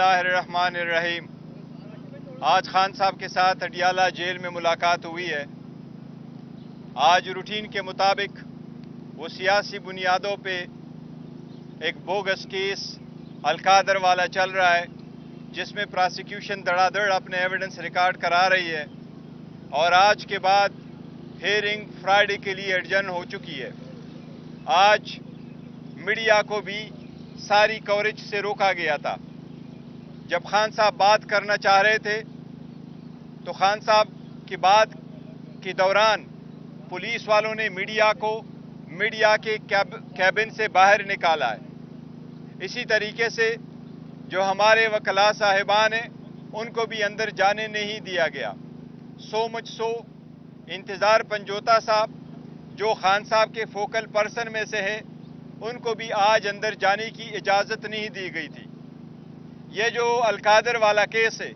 اللہ الرحمن الرحیم آج خان صاحب کے ساتھ اڈیالہ جیل میں ملاقات ہوئی ہے۔ آج روٹین کے مطابق وہ سیاسی بنیادوں پہ ایک بوگس کیس القادر والا چل رہا ہے، جس میں پراسیکیوشن دڑا دڑ اپنے ایویڈنس ریکارڈ کرا رہی ہے۔ اور آج کے بعد ہیئرنگ فرائیڈے کے لیے ایڈجن ہو چکی ہے۔ آج میڈیا کو بھی ساری کوریج سے روکا گیا تھا۔ جب خان صاحب بات کرنا چاہ رہے تھے، تو خان صاحب کی بات کے دوران پولیس والوں نے میڈیا کو، میڈیا کے کیبن سے باہر نکالا ہے۔ اسی طریقے سے جو ہمارے وکلا صاحبان ہیں، ان کو بھی اندر جانے نہیں دیا گیا۔ سو مچ سو انتظار پنجوتا صاحب، جو خان صاحب کے فوکل پرسن میں سے ہے ان کو بھی آج اندر جانے کی اجازت نہیں دی گئی تھی۔ یہ جو القادر والا کیس ہے،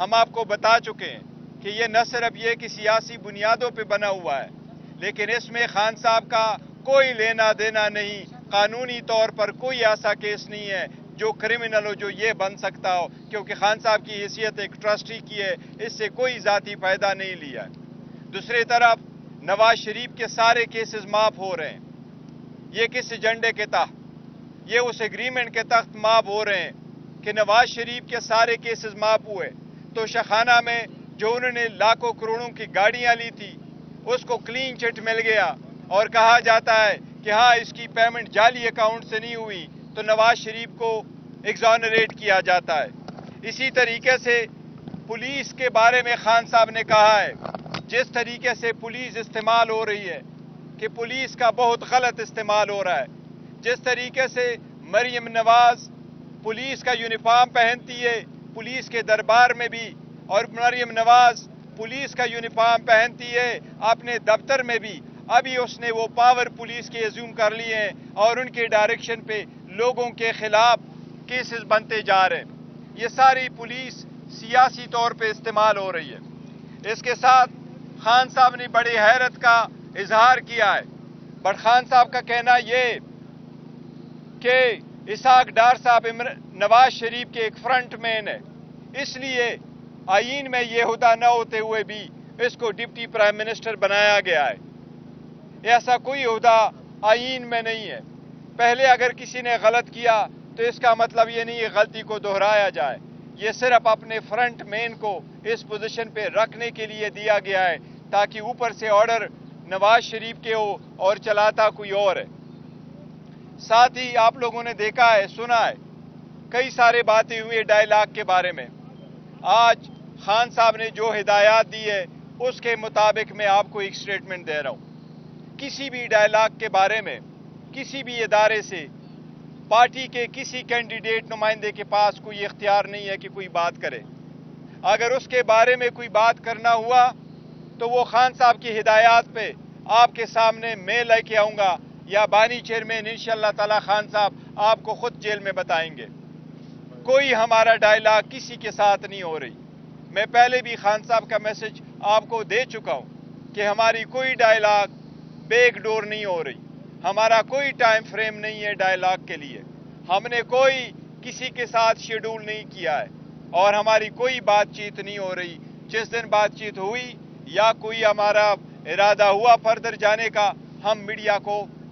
ہم آپ کو بتا چکے ہیں کہ یہ نہ صرف یہ کہ سیاسی بنیادوں پہ بنا ہوا ہے، لیکن اس میں خان صاحب کا کوئی لینا دینا نہیں، قانونی طور پر کوئی ایسا کیس نہیں ہے جو کرمنل ہو، جو یہ بن سکتا ہو، کیونکہ خان صاحب کی حیثیت ایک ٹرسٹی کی ہے، اس سے کوئی ذاتی فائدہ نہیں لیا دوسری طرف، نواز شریف کے سارے کیسز معاف ہو رہے ہیں۔ یہ کس ایجنڈے کے تحت؟ یہ اس اگریمنٹ کے تحت معاف ہو رہے ہیں۔ کہ نواز شریف کے سارے کیسز معاف ہوئے۔ تو شخانہ میں جو انہوں نے لاکھوں کروڑوں کی گاڑیاں لی تھی، اس کو کلین چٹ مل گیا۔ اور کہا جاتا ہے کہ ہاں اس کی پیمنٹ جعلی اکاؤنٹ سے نہیں ہوئی، تو نواز شریف کو ایگزانریٹ کیا جاتا ہے۔ اسی طریقے سے پولیس کے بارے میں خان صاحب نے کہا ہے، جس طریقے سے پولیس استعمال ہو رہی ہے، کہ پولیس کا بہت غلط استعمال ہو رہا ہے۔ جس طریقے سے مریم نواز پولیس کا یونیفارم پہنتی ہے، پولیس کے دربار میں بھی۔ اور مریم نواز، پولیس کا یونیفارم پہنتی ہے اپنے دفتر میں بھی۔ ابھی اس نے وہ پاور پولیس کے ایزیوم کر لیے ہیں اور ان کے ڈائریکشن پہ لوگوں کے خلاف کیسز بنتے جا رہے ہیں۔ یہ ساری پولیس سیاسی طور پہ استعمال ہو رہی ہے۔ اس کے ساتھ خان صاحب نے بڑی حیرت کا اظہار کیا ہے۔ بٹ خان صاحب کا کہنا یہ کہ اسحاق ڈار صاحب نواز شریف کے ایک فرنٹ مین ہے اس لیے آئین میں یہ عہدہ نہ ہوتے ہوئے بھی اس کو ڈپٹی پرائم منسٹر بنایا گیا ہے۔ ایسا کوئی عہدہ آئین میں نہیں ہے۔ پہلے اگر کسی نے غلط کیا تو اس کا مطلب یہ نہیں ہے غلطی کو دہرایا جائے۔ یہ صرف اپنے فرنٹ مین کو اس پوزیشن پہ رکھنے کے لیے دیا گیا ہے تاکہ اوپر سے آرڈر نواز شریف کے ہو اور چلاتا کوئی اور ہے۔ ساتھ ہی آپ لوگوں نے دیکھا ہے، سنا ہے، کئی سارے باتیں ہوئی ڈائلاگ کے بارے میں۔ آج خان صاحب نے جو ہدایات دی ہے اس کے مطابق میں آپ کو ایک سٹیٹمنٹ دے رہا ہوں۔ کسی بھی ڈائلاگ کے بارے میں، کسی بھی ادارے سے، پارٹی کے کسی کینڈیڈیٹ نمائندے کے پاس کوئی اختیار نہیں ہے کہ کوئی بات کرے۔ اگر اس کے بارے میں کوئی بات کرنا ہوا، تو وہ خان صاحب کی ہدایات پہ آپ کے سامنے میں لے کے آؤں گا۔ یا بانی چیئرمین انشاءاللہ تعالی خان صاحب آپ کو خود جیل میں بتائیں گے۔ کوئی ہمارا ڈائلاگ کسی کے ساتھ نہیں ہو رہی۔ میں پہلے بھی خان صاحب کا میسج آپ کو دے چکا ہوں کہ ہماری کوئی ڈائلاگ بیک ڈور نہیں ہو رہی۔ ہمارا کوئی ٹائم فریم نہیں ہے ڈائلاگ کے لیے۔ ہم نے کوئی کسی کے ساتھ شیڈول نہیں کیا ہے۔ اور ہماری کوئی بات چیت نہیں ہو رہی۔ جس دن بات چیت ہوئی یا کوئی ہمارا ارادہ ہوا فردر جانے کا، ہم میڈیا کو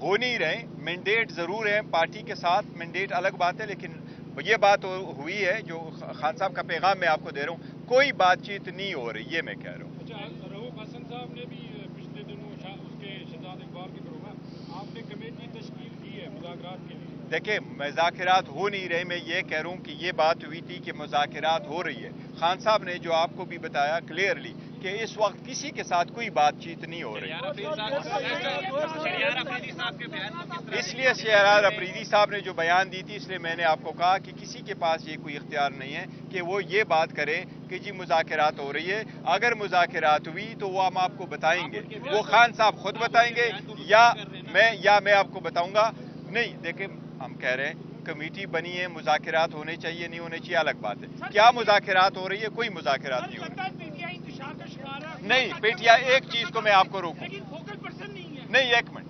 ہو نہیں رہے مینڈیٹ ضرور ہیں پارٹی کے ساتھ مینڈیٹ الگ بات ہے لیکن یہ بات ہوئی ہے جو خان صاحب کا پیغام میں آپ کو دے رہا ہوں کوئی بات چیت نہیں ہو رہی یہ میں کہہ رہا ہوں۔ دیکھیں مذاکرات ہو نہیں رہے میں یہ کہہ رہا ہوں کہ یہ بات ہوئی تھی کہ مذاکرات ہو رہی ہے۔ خان صاحب نے جو آپ کو بھی بتایا کلیئرلی کہ اس وقت کسی کے ساتھ کوئی بات چیت نہیں ہو رہی۔ اس لیے شہرار افریدی صاحب نے جو بیان دی تھی اس لیے میں نے آپ کو کہا کہ کسی کے پاس یہ کوئی اختیار نہیں ہے کہ وہ یہ بات کرے کہ جی مذاکرات ہو رہی ہے۔ اگر مذاکرات ہوئی تو وہ ہم آپ کو بتائیں گے۔ وہ خان صاحب خود بتائیں گے یا میں یا میں آپ کو بتاؤں گا۔ نہیں دیکھیں ہم کہہ رہے ہیں کمیٹی بنی ہے مذاکرات ہونے چاہیے نہیں ہونے چاہیے الگ بات ہے۔ کیا مذاکرات ہو رہی ہے؟ کوئی مذاکرات نہیں ہو رہی نہیں پیٹیا ایک چیز کو میں آپ کو روکوں۔ نہیں ایک منٹ۔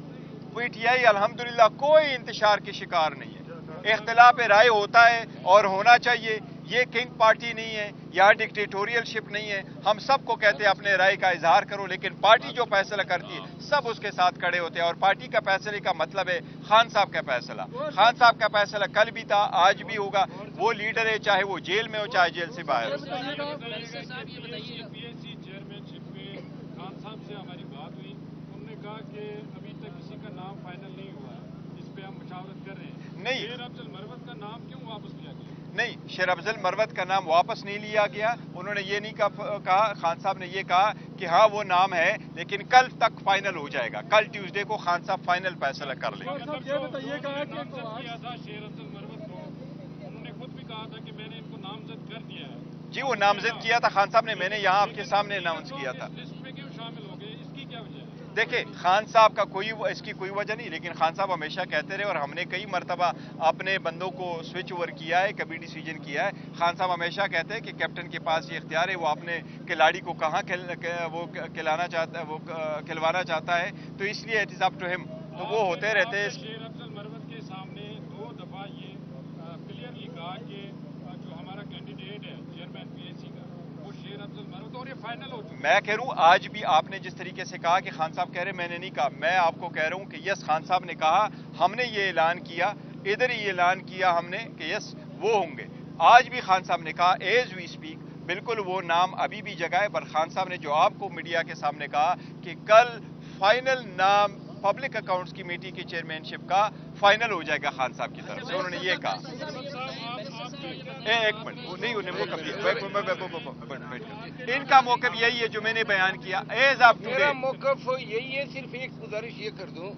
پی ٹی آئی الحمدللہ کوئی انتشار کے شکار نہیں ہے۔ اختلاف رائے ہوتا ہے اور ہونا چاہیے۔ یہ کنگ پارٹی نہیں ہے یا ڈکٹیٹوریل شپ نہیں ہے۔ ہم سب کو کہتے ہیں اپنے رائے کا اظہار کرو لیکن پارٹی جو فیصلہ کرتی ہے سب اس کے ساتھ کھڑے ہوتے ہیں۔ اور پارٹی کا فیصلے کا مطلب ہے خان صاحب کا فیصلہ۔ خان صاحب کا فیصلہ کل بھی تھا آج بھی ہوگا۔ وہ لیڈر ہے چاہے وہ جیل میں ہو چاہے جیل سے باہر ہو پی ایس سی چیئرمین شپ پہ خان صاحب سے ہماری بات ہوئی انہوں نے کہا کہ ابھی تک کسی کا نام فائنل نہیں ہوا ہے اس پہ ہم مشاورت کر رہے ہیں۔ نہیں۔ شیر افضل مروت کا نام کیوں واپس لیا گیا؟ نہیں شیر افضل مروت کا نام واپس نہیں لیا گیا۔ انہوں نے یہ نہیں کہا- خان صاحب نے یہ کہا کہ ہاں وہ نام ہے لیکن کل تک فائنل ہو جائے گا۔ کل ٹیوزڈے کو خان صاحب فائنل فیصلہ کر لیں گے۔ جو نامزد کیا تھا شیر افضل مروت کو انہوں نے خود بھی کہا تھا کہ میں نے ان کو نامزد کر دیا ہے۔ جی وہ نامزد کیا؟ تھا خان صاحب نے؟ میں نے یہاں آپ کے سامنے اناؤنس کیا تھا لسٹ میں کیوں شامل ہو گئے اس کی کیا وجہ ہے دیکھیں، خان صاحب کا کوئی اس کی کوئی وجہ نہیں، لیکن خان صاحب ہمیشہ کہتے رہے اور ہم نے کئی مرتبہ اپنے بندوں کو سوئچ اوور کیا ہے، کبھی ڈیسیجن کیا ہے۔ خان صاحب ہمیشہ کہتے ہیں کہ کیپٹن کے پاس یہ اختیار ہے، وہ اپنے کھلاڑی کو کہاں وہ کھلانا چاہتا ہے وہ کھلوانا چاہتا ہے۔ تو اس لیے اٹ از اپ ٹو ہم تو وہ ہوتے رہتے ہیں آپ نے شیر افضل مروت کے سامنے دو دفعہ یہ کلیئرلی کہا کہ آ، جو ہمارا کینڈیڈیٹ ہے چیئرمین پی ایس سی کا وہ شیر افضل مروت اور یہ فائنل ہو چکا میں کہہ رہا ہوں آج بھی آپ نے جس طریقے سے کہا کہ خان صاحب کہہ رہے میں نے نہیں کہا میں آپ کو کہہ رہا ہوں کہ یس خان صاحب نے کہا ہم نے یہ اعلان کیا ادھر ہی اعلان کیا ہم نے کہ یس وہ ہوں گے آج بھی خان صاحب نے کہا ایز وی اسپیک بالکل وہ نام ابھی بھی جگہ ہے پر خان صاحب نے جو آپ کو میڈیا کے سامنے کہا کہ کل فائنل نام پبلک اکاؤنٹس کمیٹی کی چیئرمین شپ کا فائنل ہو جائے گا خان صاحب کی طرف سے انہوں نے یہ کہا اے، ایک منٹ وہ نہیں انہیں ان کا موقف یہی ہے جو میں نے بیان کیا۔ ایز آف میرا موقف یہی ہے صرف ایک گزارش یہ کر دوں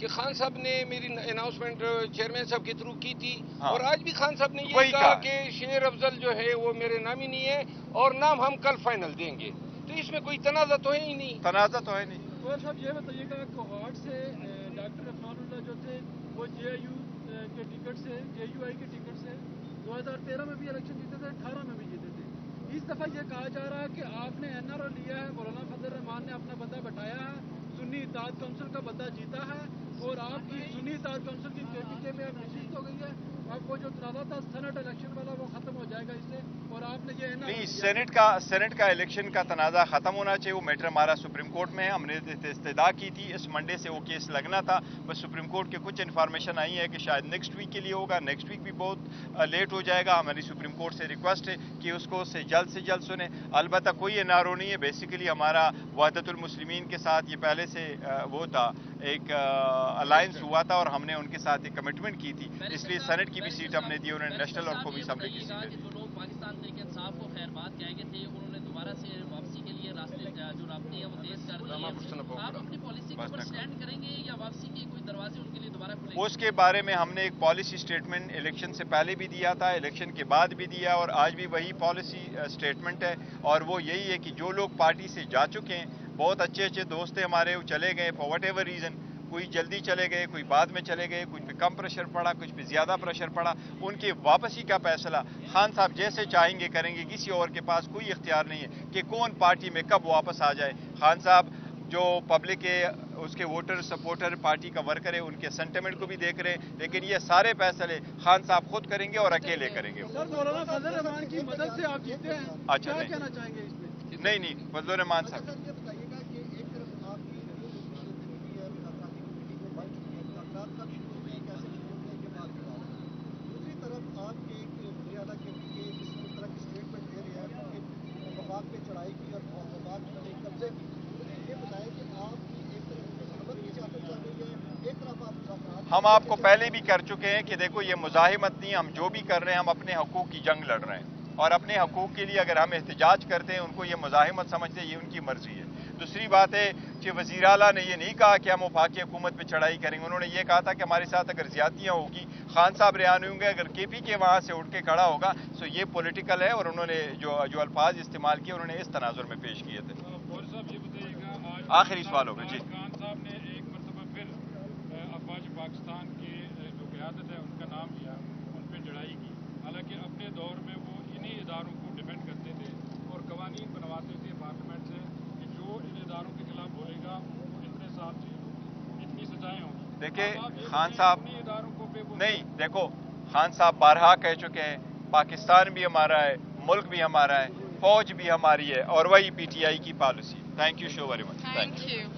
کہ خان صاحب نے میری اناؤنسمنٹ چیئرمین صاحب کے تھرو کی تھی ہاں۔ اور آج بھی خان صاحب نے یہ کہا۔ کہ شیر افضل جو ہے وہ میرے نامی ہے اور نام ہم کل فائنل دیں گے۔ تو اس میں کوئی تنازع تو ہے ہی نہیں۔ تنازع تو ہے نہیں۔ صاحب یہ بتائیے گا کوہاٹ سے ڈاکٹر عرفان اللہ جو تھے وہ جے آئی یو کے ٹکٹ سے جے یو آئی کے ٹکٹ سے دو ہزار تیرہ میں بھی الیکشن جیتے تھے اٹھارہ میں بھی جیتے تھے۔ اس دفعہ یہ کہا جا رہا ہے کہ آپ نے این آر او لیا ہے مولانا فضل الرحمان نے اپنا بندہ بٹایا ہے سنی اتحاد کونسل کا بندہ جیتا ہے اور آپ کی سنی اتحاد کونسل کی کے پی کے میں اب نشست ہو گئی ہے۔ اب وہ جو تنازع تھا سینٹ الیکشن والا وہ ختم ہو جائے گا اس سے اور آپ نے یہ نہیں سینٹ کا سینٹ کا الیکشن کا تنازع ختم ہونا چاہیے۔ وہ میٹر ہمارا سپریم کورٹ میں ہے۔ ہم نے استدا کی تھی۔ اس منڈے سے وہ کیس لگنا تھا۔ بس سپریم کورٹ کے کچھ انفارمیشن آئی ہے کہ شاید نیکسٹ ویک کے لیے ہوگا۔ نیکسٹ ویک بھی بہت لیٹ ہو جائے گا۔ ہماری سپریم کورٹ سے ریکویسٹ ہے کہ اس کو اس سے جلد سے جلد سنیں۔ البتہ کوئی این آر او نہیں ہے۔ بیسیکلی ہمارا وحدت المسلمین کے ساتھ یہ پہلے سے وہ تھا۔ ایک الائنس ہوا تھا اور ہم نے ان کے ساتھ ایک کمٹمنٹ کی تھی۔ اس لیے سینٹ کی بھی سیٹ ہم نے دی انہوں نے نیشنل اور قومی اسمبلی کی سیٹیں۔ دی جو لوگ پاکستان تحریک انصاف کو خیر بات کہہ گئے تھے انہوں نے دوبارہ سے واپسی کے لیے راستے جو رابطے ہیں وہ تیز کر دیے۔ آپ اپنی پالیسی کے اوپر اسٹینڈ کریں گے یا واپسی کے کوئی دروازے ان کے لیے دوبارہ کھلیں گے؟ اس کے بارے میں ہم نے ایک پالیسی سٹیٹمنٹ الیکشن سے پہلے بھی دیا تھا الیکشن کے بعد بھی دیا اور آج بھی وہی پالیسی سٹیٹمنٹ ہے۔ اور وہ یہی ہے کہ جو لوگ پارٹی سے جا چکے ہیں بہت اچھے اچھے دوست ہیں ہمارے وہ چلے گئے فار وٹ ایور ریزن کوئی جلدی چلے گئے کوئی بعد میں چلے گئے پہ کم پریشر پڑا کچھ پہ زیادہ پریشر پڑا ان کی واپسی کا فیصلہ؟ خان صاحب جیسے چاہیں گے کریں گے کسی اور کے پاس کوئی اختیار نہیں ہے کہ کون پارٹی میں کب واپس آ جائے۔ خان صاحب جو پبلک ہے اس کے ووٹر سپورٹر پارٹی کا ورکر ہے ان کے سینٹیمنٹ کو بھی دیکھ رہے ہیں لیکن یہ سارے فیصلے خان صاحب خود کریں گے اور اکیلے کریں گے۔ اچھا، نہیں۔ نہیں نہیں فضل الرحمان صاحب سر یہ بتائیے گا کہ ایک طرف آپ کی کمیٹی ہے ملاقاتی کمیٹی جو بن چکی ہے ملاقات کب شروع ہوئی کیسے شروع ہوئی یہ بات بتا رہے ہیں دوسری طرف آپ کے ایک وزیر کے پی کے جس اس طرح کی اسٹیٹمنٹ دے رہے ہیں کہ وفاق پہ چڑھائی کی اور وفاق پہ قبضے کی مجھے یہ بتائیں کہ آپ کی ایک طرف حکومت کی سیاست چل رہی ہے ایک طرف آپ مذاکرات ہم آپ کو پہلے بھی کر چکے ہیں کہ دیکھو یہ مزاحمت نہیں ہم جو بھی کر رہے ہیں ہم اپنے حقوق کی جنگ لڑ رہے ہیں۔ اور اپنے حقوق کے لیے اگر ہم احتجاج کرتے ہیں ان کو یہ مزاحمت سمجھتے ہیں یہ ان کی مرضی ہے۔ دوسری بات ہے کہ وزیر اعلیٰ نے یہ نہیں کہا کہ ہم وفاقی حکومت پہ چڑھائی کریں گے۔ انہوں نے یہ کہا تھا کہ ہمارے ساتھ اگر زیادتیاں ہوگی خان صاحب ریان ہوں گے اگر کے پی کے وہاں سے اٹھ کے کھڑا ہوگا تو یہ پولیٹیکل ہے۔ اور انہوں نے جو جو الفاظ استعمال کیے انہوں نے اس تناظر میں پیش کیے تھے۔ آخری سوال ہوگا، جی۔ خان صاحب نے ایک مرتبہ پھر اہ، افواج پاکستان کی اہ، جو قیادت ہے ان کا نام لیا ان پہ چڑھائی کی حالانکہ اپنے دور میں وہ انہی اداروں کو ڈیفینڈ کرتے تھے اور قوانین بنواتے تھے پارلیمنٹ سے کہ جو ان اداروں کے خلاف بولے گا اتنے سال جیل اتنی سزائیں ہوں گی۔ دیکھیے، یہ خان صاحب- اداروں کو نہیں دیکھو خان صاحب بارہا کہہ چکے ہیں پاکستان بھی ہمارا ہے ملک بھی ہمارا ہے فوج بھی ہماری ہے اور وہی پی ٹی آئی کی policy thank you so very much Thank you.